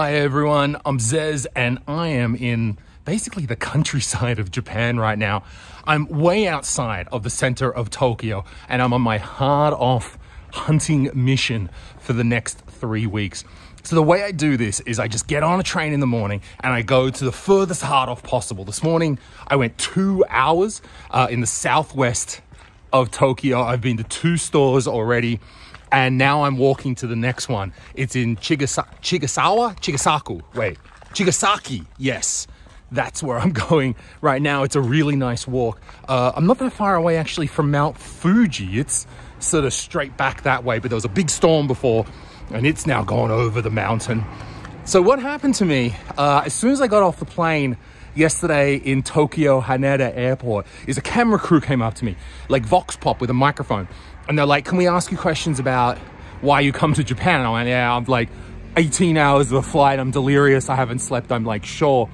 Hi everyone, I'm Zez and I am in basically the countryside of Japan right now. I'm way outside of the center of Tokyo and I'm on my hard off hunting mission for the next three weeks. So the way I do this is I just get on a train in the morning and I go to the furthest hard off possible. This morning I went two hours uh, in the southwest of Tokyo. I've been to two stores already and now I'm walking to the next one. It's in Chigasa- Chigasawa? Chigasaku. Wait, Chigasaki. Yes, that's where I'm going right now. It's a really nice walk. Uh, I'm not that far away actually from Mount Fuji. It's sort of straight back that way, but there was a big storm before and it's now gone over the mountain. So, what happened to me uh, as soon as I got off the plane? Yesterday in Tokyo Haneda Airport is a camera crew came up to me, like Vox Pop with a microphone, and they're like, "Can we ask you questions about why you come to Japan?" And I went, "Yeah, I'm like 18 hours of a flight. I'm delirious. I haven't slept. I'm like, sure."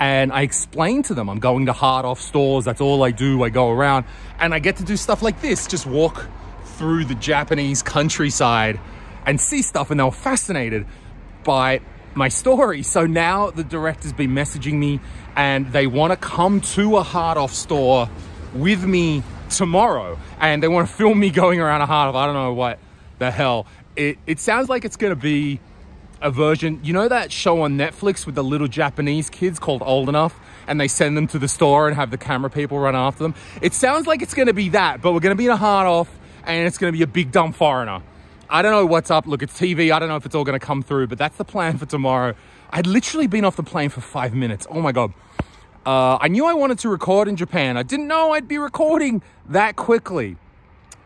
And I explained to them, I'm going to hard off stores. That's all I do. I go around and I get to do stuff like this, just walk through the Japanese countryside and see stuff. And they were fascinated by my story. So now the director's been messaging me and they want to come to a hard off store with me tomorrow and they want to film me going around a hard off. I don't know what the hell. It, it sounds like it's going to be a version. You know that show on Netflix with the little Japanese kids called Old Enough? And they send them to the store and have the camera people run after them. It sounds like it's going to be that, but we're going to be in a hard off and it's going to be a big dumb foreigner. I don't know what's up. Look, it's TV. I don't know if it's all going to come through, but that's the plan for tomorrow. I'd literally been off the plane for five minutes. Oh my God. Uh, I knew I wanted to record in Japan. I didn't know I'd be recording that quickly.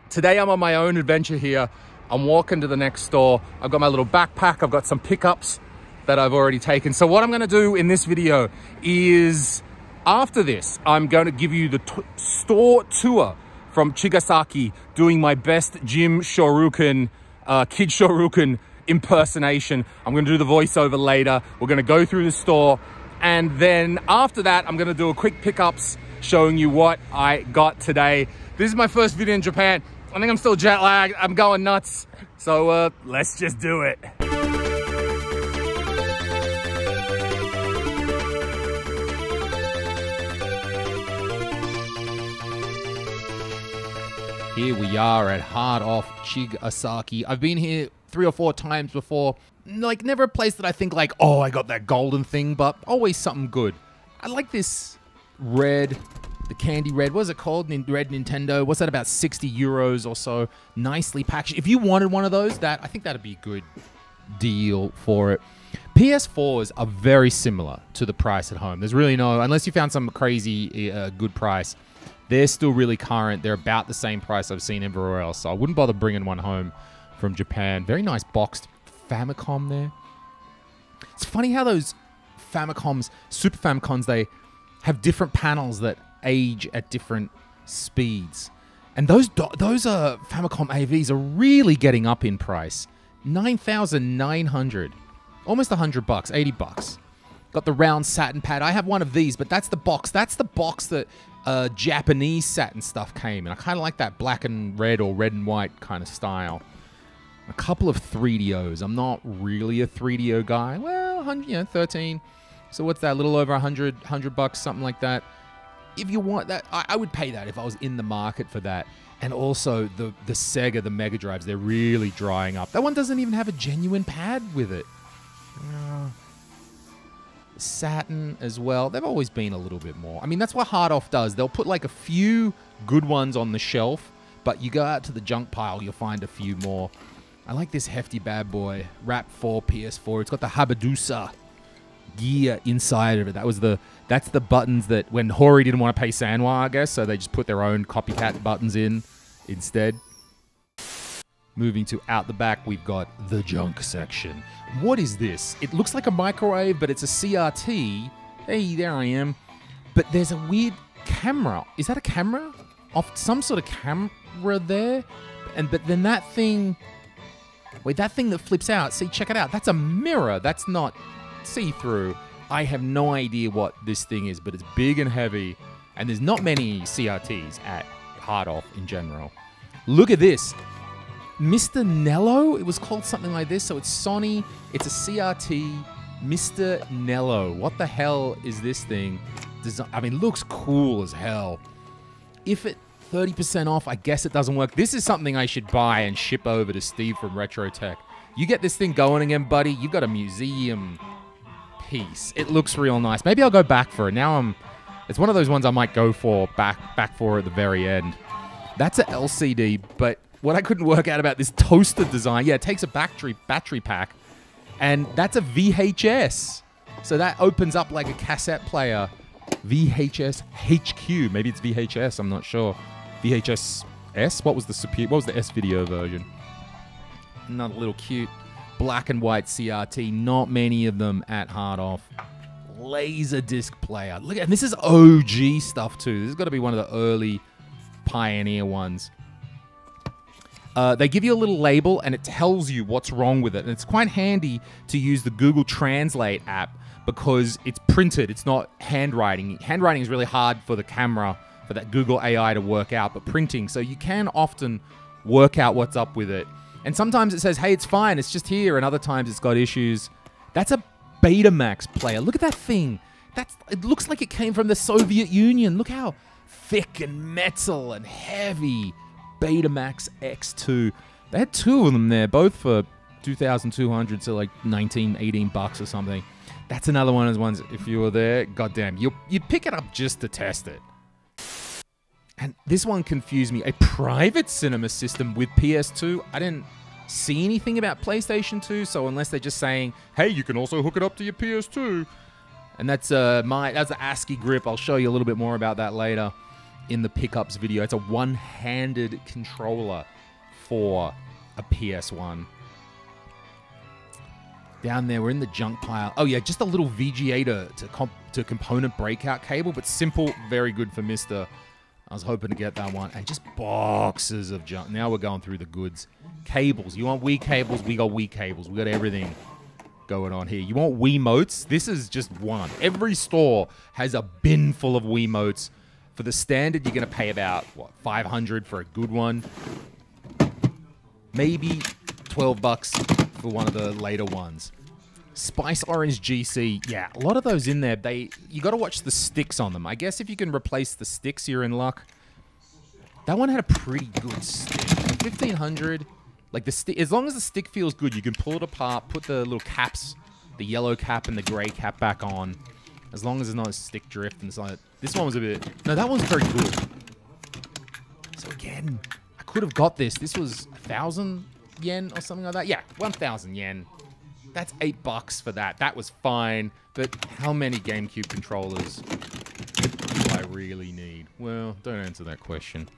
Today I'm on my own adventure here. I'm walking to the next store. I've got my little backpack. I've got some pickups that I've already taken. So what I'm going to do in this video is after this, I'm going to give you the store tour from Chigasaki doing my best Jim Shoryuken uh, Kid Shoryuken impersonation. I'm going to do the voiceover later. We're going to go through the store. And then after that, I'm going to do a quick pickups showing you what I got today. This is my first video in Japan. I think I'm still jet lagged. I'm going nuts. So uh, let's just do it. Here we are at Hard Off Chigasaki. I've been here three or four times before. Like, never a place that I think, like, oh, I got that golden thing, but always something good. I like this red, the candy red. What is it called? Red Nintendo. What's that, about 60 euros or so? Nicely packaged. If you wanted one of those, that I think that'd be a good deal for it. PS4s are very similar to the price at home. There's really no, unless you found some crazy uh, good price they're still really current. They're about the same price I've seen everywhere else. So I wouldn't bother bringing one home from Japan. Very nice boxed Famicom there. It's funny how those Famicoms, Super Famicoms, they have different panels that age at different speeds. And those those uh, Famicom AVs are really getting up in price. 9,900. Almost 100 bucks, 80 bucks. Got the round Saturn pad. I have one of these, but that's the box. That's the box that uh, Japanese Saturn stuff came, and I kind of like that black and red or red and white kind of style. A couple of 3DOs. I'm not really a 3DO guy. Well, 100, you know, 13. So what's that? A little over 100, 100 bucks, something like that. If you want that, I, I would pay that if I was in the market for that. And also the the Sega, the Mega Drives, they're really drying up. That one doesn't even have a genuine pad with it. Uh, Saturn as well. They've always been a little bit more. I mean, that's what Hard Off does. They'll put like a few good ones on the shelf, but you go out to the junk pile, you'll find a few more. I like this hefty bad boy, Rap 4 PS4. It's got the Hayabusa gear inside of it. That was the that's the buttons that when Hori didn't want to pay Sanwa, I guess, so they just put their own copycat buttons in instead. Moving to out the back, we've got the junk section. What is this? It looks like a microwave, but it's a CRT. Hey, there I am. But there's a weird camera. Is that a camera? Off some sort of camera there? And but then that thing Wait, that thing that flips out, see, check it out. That's a mirror. That's not see-through. I have no idea what this thing is, but it's big and heavy, and there's not many CRTs at Hard Off in general. Look at this. Mr. Nello. It was called something like this. So it's Sony. It's a CRT. Mr. Nello. What the hell is this thing? Desi- I mean, looks cool as hell. If it 30% off, I guess it doesn't work. This is something I should buy and ship over to Steve from Retro Tech. You get this thing going again, buddy. You've got a museum piece. It looks real nice. Maybe I'll go back for it. Now I'm. It's one of those ones I might go for back back for at the very end. That's an LCD, but what I couldn't work out about this toaster design, yeah, it takes a battery battery pack, and that's a VHS. So that opens up like a cassette player. VHS HQ. Maybe it's VHS. I'm not sure. VHS S. What was the? What was the S video version? Another little cute black and white CRT. Not many of them at hard off. Laser disc player. Look at and this is OG stuff too. This has got to be one of the early pioneer ones. Uh, they give you a little label and it tells you what's wrong with it. And it's quite handy to use the Google Translate app because it's printed, it's not handwriting. Handwriting is really hard for the camera, for that Google AI to work out, but printing, so you can often work out what's up with it. And sometimes it says, hey, it's fine, it's just here, and other times it's got issues. That's a Betamax player. Look at that thing. That's it looks like it came from the Soviet Union. Look how thick and metal and heavy. Betamax X2. They had two of them there, both for 2,200 to like 19, 18 bucks or something. That's another one of those ones. If you were there, goddamn, you you pick it up just to test it. And this one confused me. A private cinema system with PS2. I didn't see anything about PlayStation 2, so unless they're just saying, "Hey, you can also hook it up to your PS2," and that's uh my that's the ASCII grip. I'll show you a little bit more about that later in the pickups video. It's a one-handed controller for a PS1. Down there, we're in the junk pile. Oh yeah, just a little VGA to to, comp- to component breakout cable, but simple, very good for MiSTer. I was hoping to get that one, and just boxes of junk. Now we're going through the goods. Cables. You want Wii cables? We got Wii cables. We got everything going on here. You want Wii Wiimotes? This is just one. Every store has a bin full of Wii Wiimotes. For the standard, you're going to pay about what 500 for a good one. Maybe 12 bucks for one of the later ones. Spice Orange GC, yeah, a lot of those in there. They you got to watch the sticks on them. I guess if you can replace the sticks, you're in luck. That one had a pretty good stick. 1500, like the stick. As long as the stick feels good, you can pull it apart, put the little caps, the yellow cap and the gray cap back on. As long as there's not a stick drift and it's not. This one was a bit. No, that one's very good. So again, I could have got this. This was a thousand yen or something like that. Yeah, one thousand yen. That's eight bucks for that. That was fine. But how many GameCube controllers do I really need? Well, don't answer that question.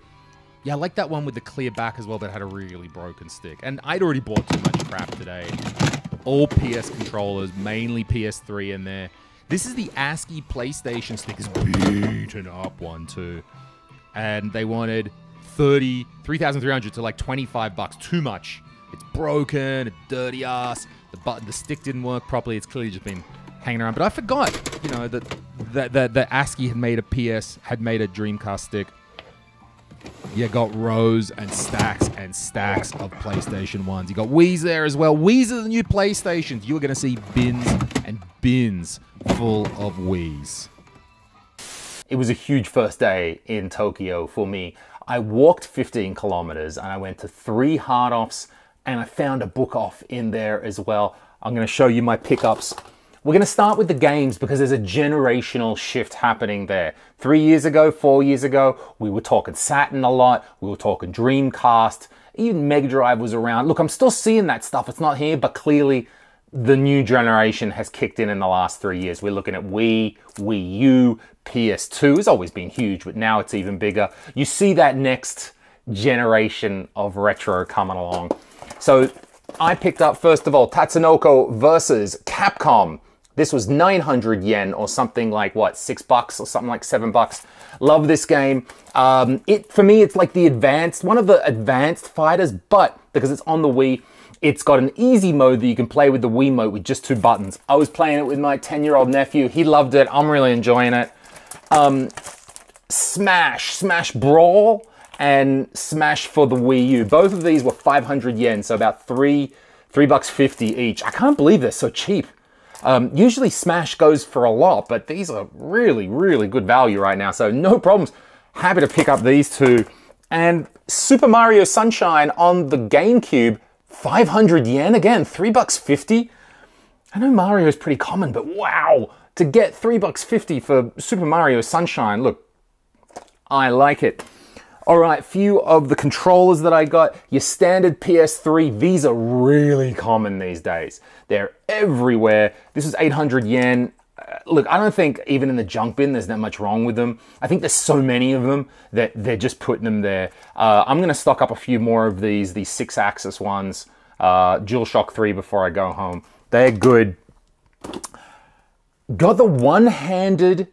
Yeah, I like that one with the clear back as well that had a really broken stick. And I'd already bought too much crap today. All PS controllers, mainly PS3 in there. This is the ASCII PlayStation stick is beaten up one too. And they wanted 30, 3,300 to like 25 bucks. Too much. It's broken, a dirty ass. The button, the stick didn't work properly. It's clearly just been hanging around. But I forgot, you know, that that that, that ASCII had made a PS, had made a Dreamcast stick. You got rows and stacks and stacks of PlayStation 1s. You got Wii's there as well. Wii's are the new PlayStations. You are going to see bins and bins full of Wii's. It was a huge first day in Tokyo for me. I walked 15 kilometers and I went to three hard offs and I found a book off in there as well. I'm going to show you my pickups. We're going to start with the games because there's a generational shift happening there. Three years ago, four years ago, we were talking Saturn a lot. We were talking Dreamcast. Even Mega Drive was around. Look, I'm still seeing that stuff. It's not here, but clearly the new generation has kicked in in the last three years. We're looking at Wii, Wii U, PS2 has always been huge, but now it's even bigger. You see that next generation of retro coming along. So I picked up, first of all, Tatsunoko versus Capcom. This was 900 yen or something like what, six bucks or something like seven bucks. Love this game. Um, it for me, it's like the advanced, one of the advanced fighters, but because it's on the Wii, it's got an easy mode that you can play with the Wiimote with just two buttons. I was playing it with my 10 year old nephew. He loved it. I'm really enjoying it. Um, Smash, Smash Brawl, and Smash for the Wii U. Both of these were 500 yen, so about three, three bucks fifty each. I can't believe they're so cheap. Um, usually Smash goes for a lot, but these are really, really good value right now. So no problems. Happy to pick up these two. And Super Mario Sunshine on the GameCube, 500 yen again, three bucks 50. I know Mario is pretty common, but wow, to get three bucks 50 for Super Mario Sunshine, look, I like it. All right, few of the controllers that I got. Your standard PS3, these are really common these days. They're everywhere. This is 800 yen. Look, I don't think even in the junk bin there's that much wrong with them. I think there's so many of them that they're just putting them there. Uh, I'm going to stock up a few more of these, these six axis ones, uh, DualShock 3 before I go home. They're good. Got the one handed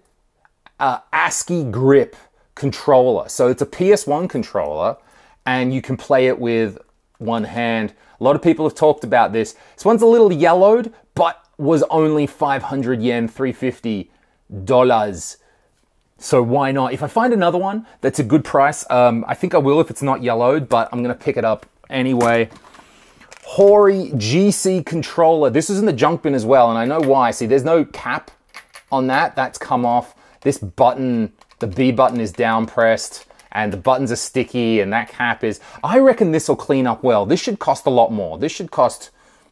uh, ASCII grip controller. So it's a PS1 controller and you can play it with one hand. A lot of people have talked about this. This one's a little yellowed, was only 500 yen, 350 dollars. So why not? If I find another one that's a good price, um, I think I will if it's not yellowed, but I'm gonna pick it up anyway. Hori GC controller. This is in the junk bin as well, and I know why. See, there's no cap on that. That's come off. This button the B button is down pressed and the buttons are sticky and that cap is, I reckon this will clean up well. This should cost a lot more. This should cost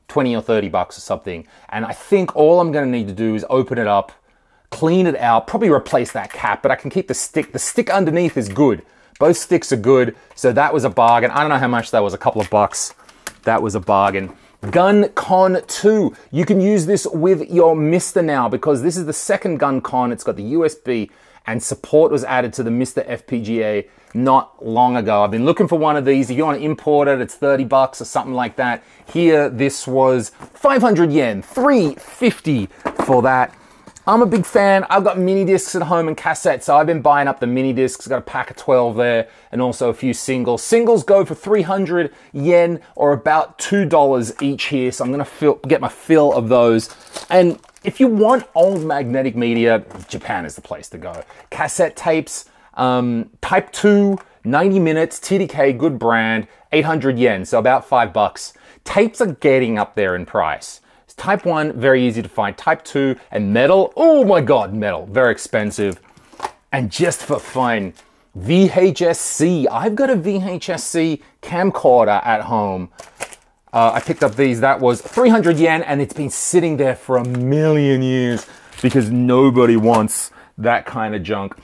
20 or 30 bucks or something. And I think all I'm gonna need to do is open it up, clean it out, probably replace that cap, but I can keep the stick. The stick underneath is good. Both sticks are good. So that was a bargain. I don't know how much that was, a couple of bucks. That was a bargain. Gun Con 2. You can use this with your MiSTer now because this is the second Gun Con. It's got the USB and support was added to the MiSTer FPGA not long ago. I've been looking for one of these. If you want to import it, it's 30 bucks or something like that. Here, this was 500 yen, 350 for that. I'm a big fan. I've got mini discs at home and cassettes, so I've been buying up the mini discs. Got a pack of 12 there and also a few singles. Singles go for 300 yen or about $2 each here, so I'm gonna fill, get my fill of those. And if you want old magnetic media, Japan is the place to go. Cassette tapes, um, Type 2, 90 minutes, TDK, good brand, 800 yen, so about five bucks. Tapes are getting up there in price. Type 1, very easy to find. Type 2 and metal, oh my god, metal, very expensive. And just for fun, VHS-C. I've got a VHS-C camcorder at home. Uh, I picked up these, that was 300 yen, and it's been sitting there for a million years because nobody wants that kind of junk.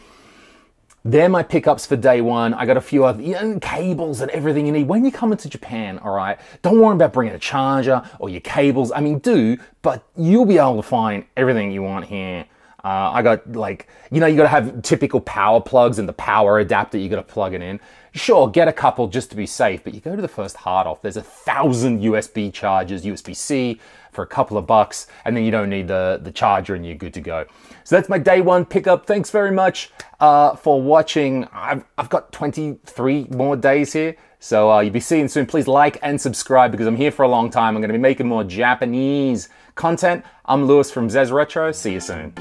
They're my pickups for day one. I got a few other you know, cables and everything you need. When you come into Japan, all right, don't worry about bringing a charger or your cables. I mean, do, but you'll be able to find everything you want here. Uh, I got like, you know, you got to have typical power plugs and the power adapter. You got to plug it in. Sure, get a couple just to be safe, but you go to the first hard off. There's a thousand USB chargers, USB C for a couple of bucks, and then you don't need the, the charger and you're good to go. So that's my day one pickup. Thanks very much uh, for watching. I've, I've got 23 more days here. So uh, you'll be seeing soon. Please like and subscribe because I'm here for a long time. I'm going to be making more Japanese content. I'm Lewis from Zez Retro. See you soon.